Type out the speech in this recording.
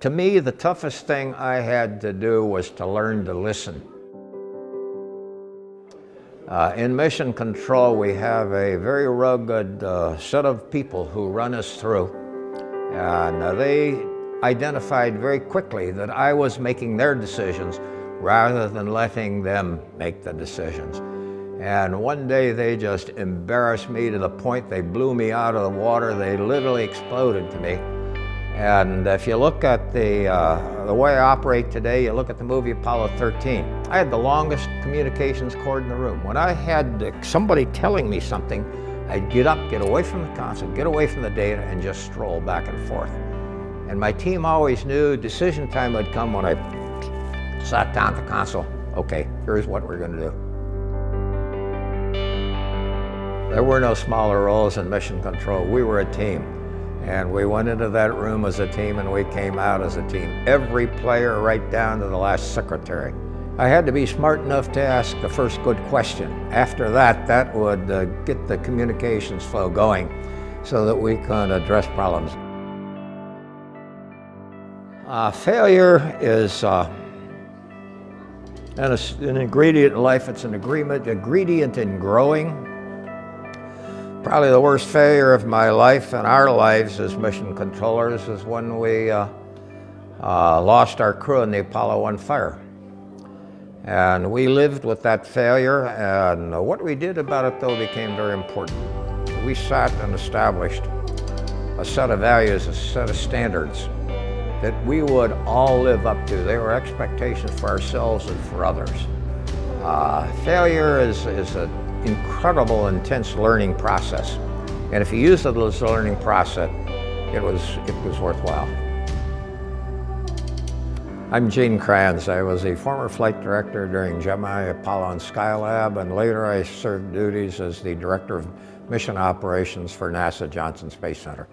To me, the toughest thing I had to do was to learn to listen. Uh, in mission control, we have a very rugged uh, set of people who run us through. And uh, they identified very quickly that I was making their decisions rather than letting them make the decisions. And one day they just embarrassed me to the point they blew me out of the water. They literally exploded to me. And if you look at the, uh, the way I operate today, you look at the movie Apollo 13. I had the longest communications cord in the room. When I had somebody telling me something, I'd get up, get away from the console, get away from the data, and just stroll back and forth. And my team always knew decision time would come when I sat down at the console. Okay, here's what we're going to do. There were no smaller roles in mission control. We were a team. And we went into that room as a team and we came out as a team. Every player right down to the last secretary. I had to be smart enough to ask the first good question. After that, that would uh, get the communications flow going so that we can address problems. Uh, failure is uh, an, an ingredient in life. It's an agreement, ingredient in growing. Probably the worst failure of my life and our lives as mission controllers is when we uh, uh, lost our crew in the Apollo 1 fire. And we lived with that failure, and what we did about it, though, became very important. We sat and established a set of values, a set of standards that we would all live up to. They were expectations for ourselves and for others. Uh, failure is, is a incredible, intense learning process. And if you use it learning process, it was, it was worthwhile. I'm Gene Kranz. I was a former flight director during Gemini, Apollo, and Skylab, and later I served duties as the Director of Mission Operations for NASA Johnson Space Center.